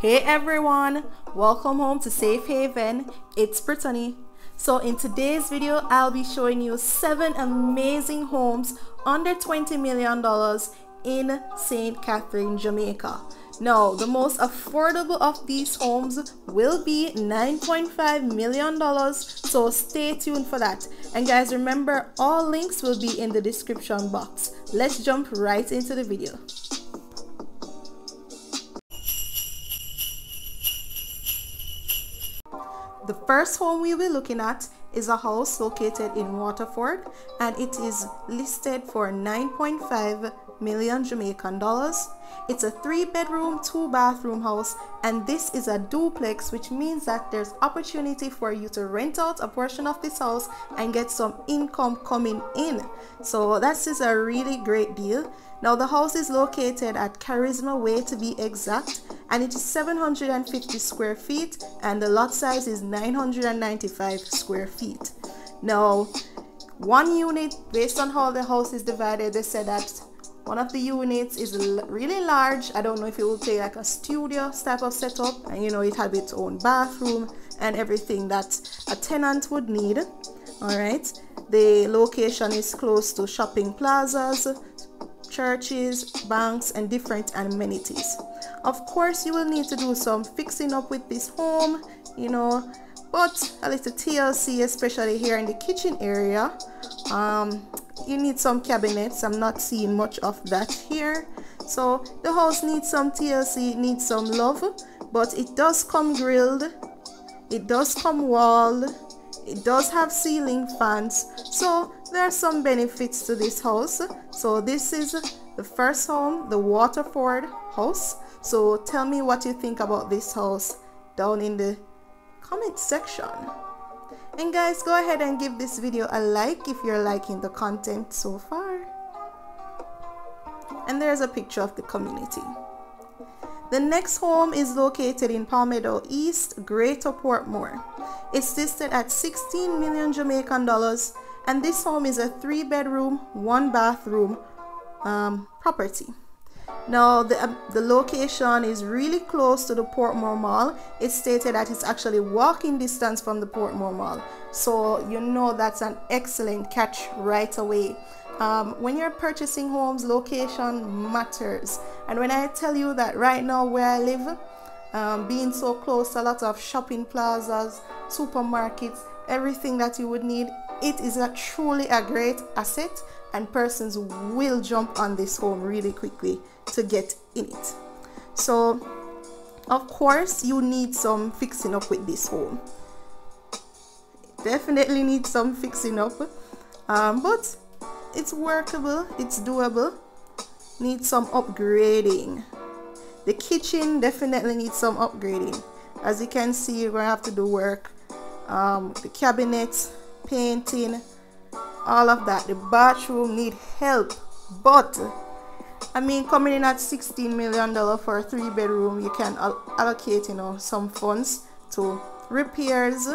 Hey everyone, welcome home to Safe Hayeven. It's Britonny. So in today's video, I'll be showing you seven amazing homes under $20 million in St. Catherine, Jamaica. Now, the most affordable of these homes will be $9.5 million, so stay tuned for that. And guys, remember, all links will be in the description box. Let's jump right into the video. The first home we'll be looking at is a house located in Waterford and it is listed for 9.5 million Jamaican dollars. It's a three bedroom, two bathroom house and this is a duplex which means that there's opportunity for you to rent out a portion of this house and get some income coming in. So that is a really great deal. Now the house is located at Charisma Way to be exact and it is 750 square feet and the lot size is 995 square feet. Now one unit based on how the house is divided they said that one of the units is really large. I don't know if it will play like a studio type of setup. And you know it has its own bathroom and everything that a tenant would need. All right. The location is close to shopping plazas churches banks and different amenities. Of course you will need to do some fixing up with this home you know but a little TLC especially here in the kitchen area um, you need some cabinets. I'm not seeing much of that here. So the house needs some tlc it needs some love but it does come grilled. It does come walled. It does have ceiling fans. So there are some benefits to this house. So this is the first home the waterford house. So tell me what you think about this house down in the comment section and guys, go ahead and give this video a like if you're liking the content so far. And there's a picture of the community. The next home is located in Palmetto East, Greater Portmore. It's listed at 16 million Jamaican dollars and this home is a three bedroom, one bathroom um, property. Now, the, uh, the location is really close to the Portmore Mall. It's stated that it's actually walking distance from the Portmore Mall. So, you know that's an excellent catch right away. Um, when you're purchasing homes, location matters. And when I tell you that right now where I live, um, being so close to a lot of shopping plazas, supermarkets, everything that you would need, it is a truly a great asset and persons will jump on this home really quickly to get in it. So of course you need some fixing up with this home. Definitely need some fixing up um, but it's workable it's doable. Need some upgrading. The kitchen definitely needs some upgrading. As you can see you're gonna have to do work um, the cabinets painting all of that. The bathroom need help but I mean, coming in at 16 million dollar for a three bedroom, you can allocate, you know, some funds to repairs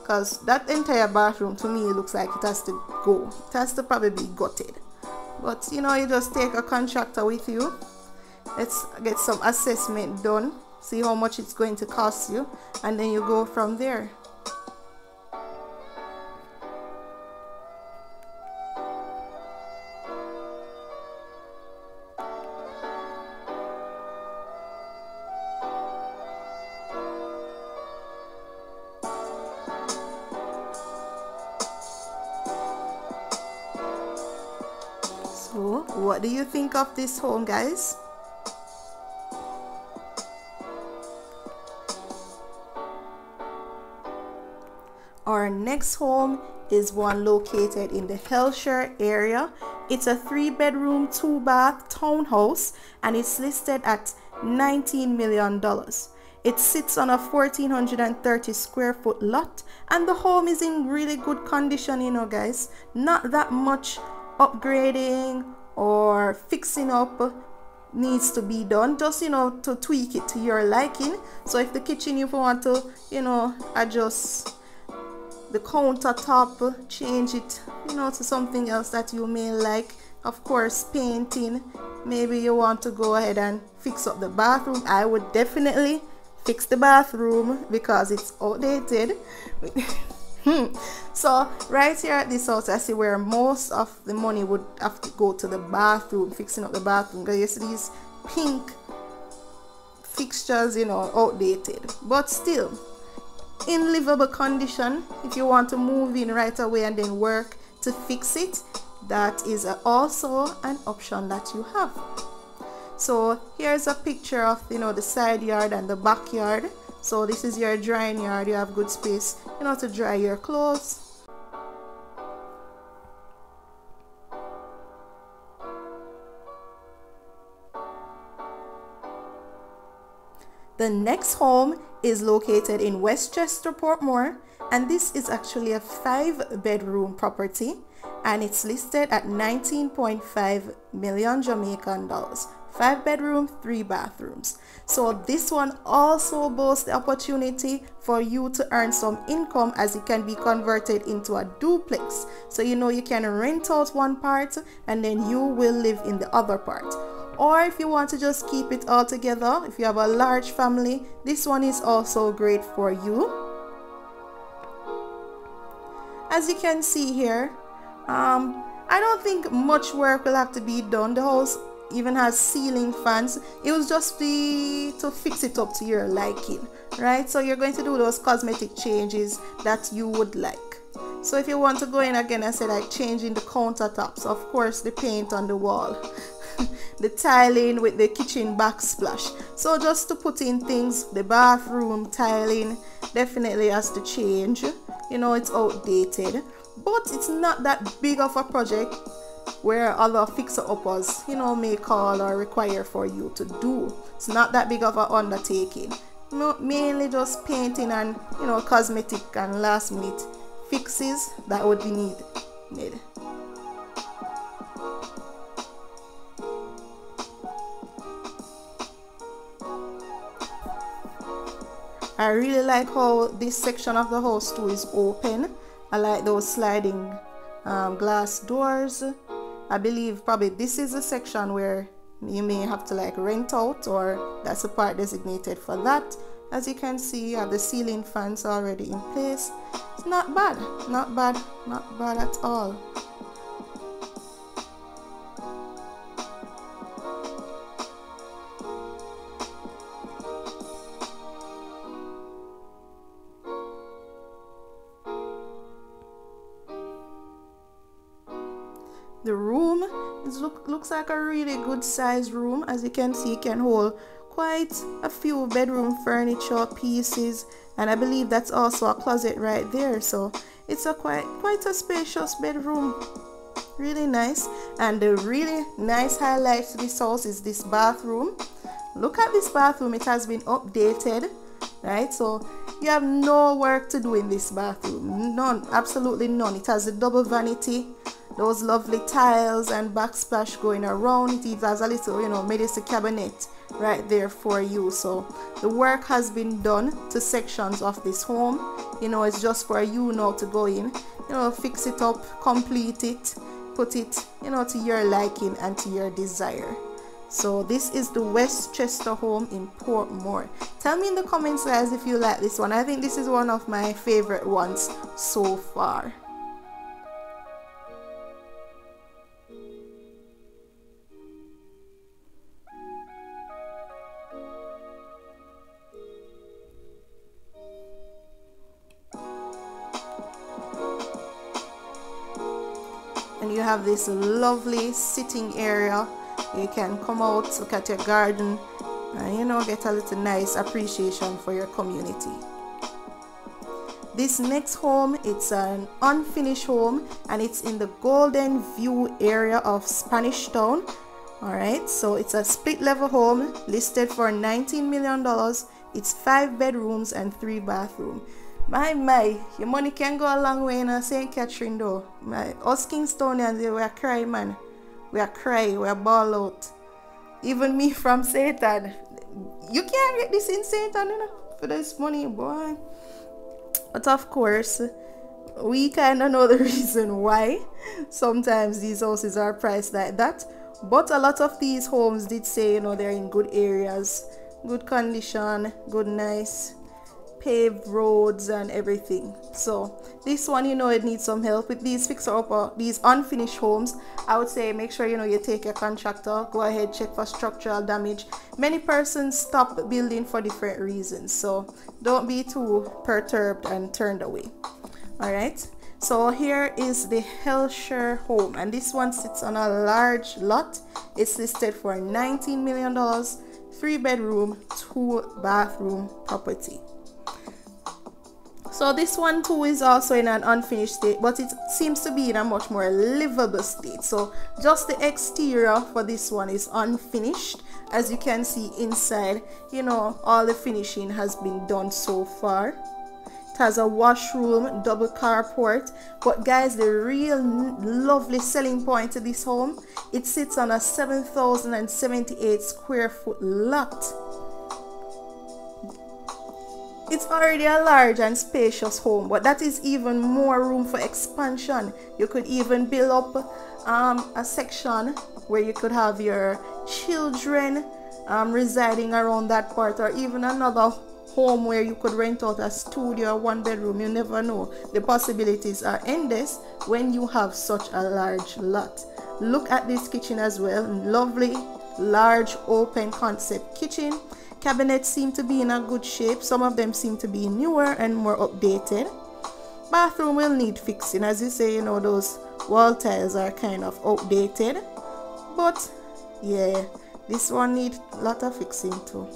because that entire bathroom to me it looks like it has to go. It has to probably be gutted. But you know, you just take a contractor with you. Let's get some assessment done, see how much it's going to cost you, and then you go from there. What do you think of this home, guys? Our next home is one located in the Hellshire area. It's a three bedroom, two bath townhouse and it's listed at $19 million. It sits on a 1430 square foot lot and the home is in really good condition, you know guys. Not that much upgrading or fixing up needs to be done just you know to tweak it to your liking. So if the kitchen you want to you know adjust the countertop change it you know to something else that you may like. Of course painting maybe you want to go ahead and fix up the bathroom. I would definitely fix the bathroom because it's outdated. Hmm. so right here at this house I see where most of the money would have to go to the bathroom fixing up the bathroom. Because you see these pink fixtures you know outdated. But still in livable condition if you want to move in right away and then work to fix it that is also an option that you have. So here's a picture of you know the side yard and the backyard so this is your drying yard. You have good space you know to dry your clothes. The next home is located in Westchester, Portmore, and this is actually a five bedroom property and it's listed at 19.5 million Jamaican dollars five bedroom three bathrooms. So this one also boasts the opportunity for you to earn some income as it can be converted into a duplex. So you know you can rent out one part and then you will live in the other part. Or if you want to just keep it all together if you have a large family this one is also great for you. As you can see here um, I don't think much work will have to be done. The house even has ceiling fans it was just the to fix it up to your liking right? So you're going to do those cosmetic changes that you would like. So if you want to go in again I said like changing the countertops of course the paint on the wall the tiling with the kitchen backsplash. So just to put in things the bathroom tiling definitely has to change. You know it's outdated. But it's not that big of a project where other fixer-uppers, you know, may call or require for you to do. It's not that big of an undertaking. mainly just painting and, you know, cosmetic and last minute fixes that would be needed. I really like how this section of the house too is open. I like those sliding um, glass doors I believe probably this is a section where you may have to like rent out or that's a part designated for that. As you can see you have the ceiling fans already in place. It's not bad not bad not bad at all like a really good size room. As you can see can hold quite a few bedroom furniture pieces. And I believe that's also a closet right there. So it's a quite quite a spacious bedroom. Really nice. And the really nice highlight to this house is this bathroom. Look at this bathroom. It has been updated right? So you have no work to do in this bathroom. None. Absolutely none. It has a double vanity those lovely tiles and backsplash going around it even has a little you know medicine cabinet right there for you so the work has been done to sections of this home you know it's just for you now to go in you know fix it up complete it put it you know to your liking and to your desire so this is the Westchester home in Portmore. Tell me in the comments guys if you like this one. I think this is one of my favorite ones so far. You have this lovely sitting area. You can come out look at your garden and you know get a little nice appreciation for your community. This next home it's an unfinished home and it's in the golden view area of spanish town. All right so it's a split level home listed for 19 million dollars. It's five bedrooms and three bathrooms my, my, your money can go a long way in a St. Catherine though. My, us Kingstonians, we are crying, man. We are crying, we are ball out. Even me from Satan. You can't get this in Satan, you know, for this money, boy. But of course, we kind of know the reason why sometimes these houses are priced like that. But a lot of these homes did say, you know, they're in good areas good condition good nice paved roads and everything. So this one you know it needs some help. With these fixer upper uh, these unfinished homes i would say make sure you know you take a contractor go ahead check for structural damage. Many persons stop building for different reasons. So don't be too perturbed and turned away. All right so here is the Hellshire home and this one sits on a large lot. It's listed for 19 million dollars three bedroom two bathroom property so this one too is also in an unfinished state, but it seems to be in a much more livable state. So just the exterior for this one is unfinished. As you can see inside, you know, all the finishing has been done so far. It has a washroom, double carport. But guys, the real lovely selling point to this home, it sits on a 7,078 square foot lot it's already a large and spacious home, but that is even more room for expansion. You could even build up um, a section where you could have your children um, residing around that part, or even another home where you could rent out a studio one bedroom. You never know. The possibilities are endless when you have such a large lot. Look at this kitchen as well. Lovely, large, open concept kitchen Cabinets seem to be in a good shape. Some of them seem to be newer and more updated. Bathroom will need fixing. As you say, you know, those wall tiles are kind of outdated. But, yeah, this one need a lot of fixing too.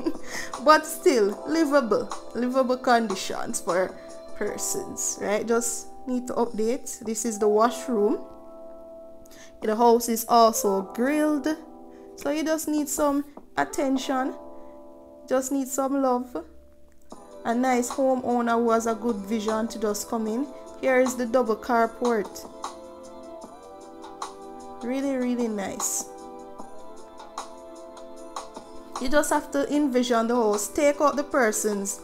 but still, livable. Livable conditions for persons, right? Just need to update. This is the washroom. The house is also grilled. So you just need some attention just need some love. A nice homeowner who has a good vision to just come in. Here is the double carport. Really really nice. You just have to envision the house. Take out the person's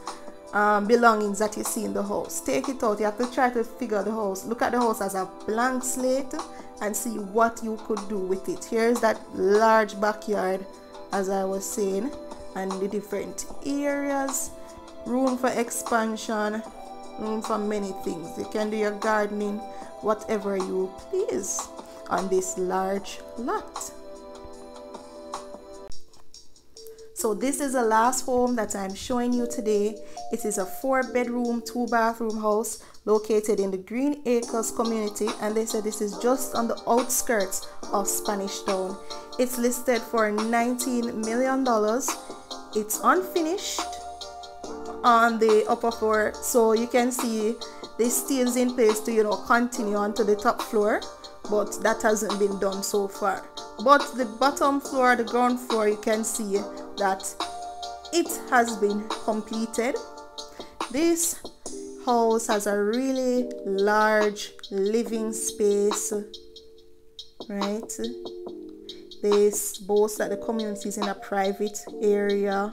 um, belongings that you see in the house. Take it out. You have to try to figure the house. Look at the house as a blank slate and see what you could do with it. Here's that large backyard as I was saying and the different areas. Room for expansion. Room for many things. You can do your gardening whatever you please on this large lot. So this is the last home that I'm showing you today. It is a four bedroom, two bathroom house located in the Green Acres community and they said this is just on the outskirts of Spanish Town. It's listed for $19 million it's unfinished on the upper floor. So you can see the stairs in place to you know continue on to the top floor but that hasn't been done so far. But the bottom floor the ground floor you can see that it has been completed. This house has a really large living space right this boasts that the community is in a private area,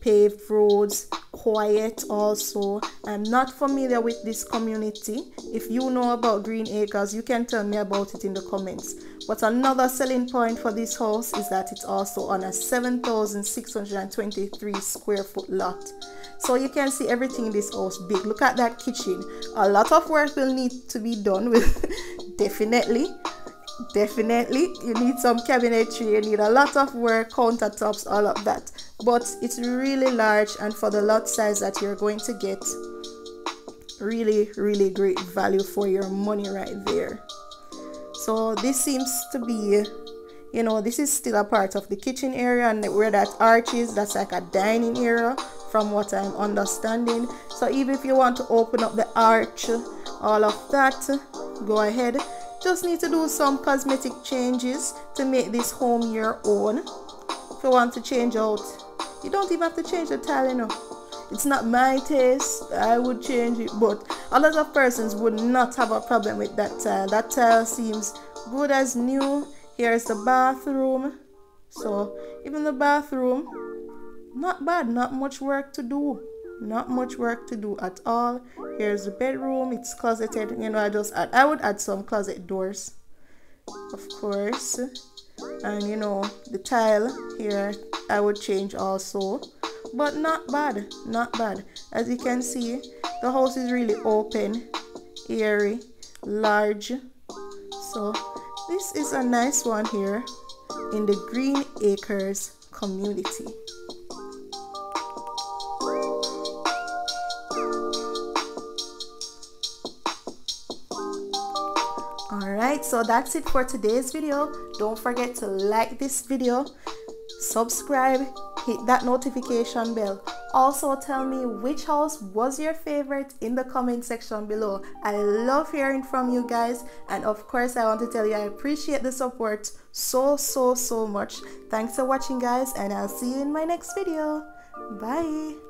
paved roads, quiet also. I'm not familiar with this community. If you know about Green Acres, you can tell me about it in the comments. But another selling point for this house is that it's also on a 7,623 square foot lot. So you can see everything in this house big. Look at that kitchen. A lot of work will need to be done with definitely definitely you need some cabinetry you need a lot of work countertops all of that. But it's really large and for the lot size that you're going to get really really great value for your money right there. So this seems to be you know this is still a part of the kitchen area and where that arch is that's like a dining area from what i'm understanding. So even if you want to open up the arch all of that go ahead just need to do some cosmetic changes to make this home your own. If you want to change out, you don't even have to change the tile, you know. It's not my taste, I would change it, but a lot of persons would not have a problem with that tile. That tile seems good as new. Here's the bathroom. So, even the bathroom, not bad, not much work to do not much work to do at all. Here's the bedroom. It's closeted. You know i just add i would add some closet doors of course. And you know the tile here I would change also. But not bad not bad. As you can see the house is really open airy large. So this is a nice one here in the Green Acres community. Alright, so that's it for today's video. Don't forget to like this video, subscribe, hit that notification bell. Also tell me which house was your favorite in the comment section below. I love hearing from you guys and of course i want to tell you i appreciate the support so so so much. Thanks for watching guys and i'll see you in my next video. Bye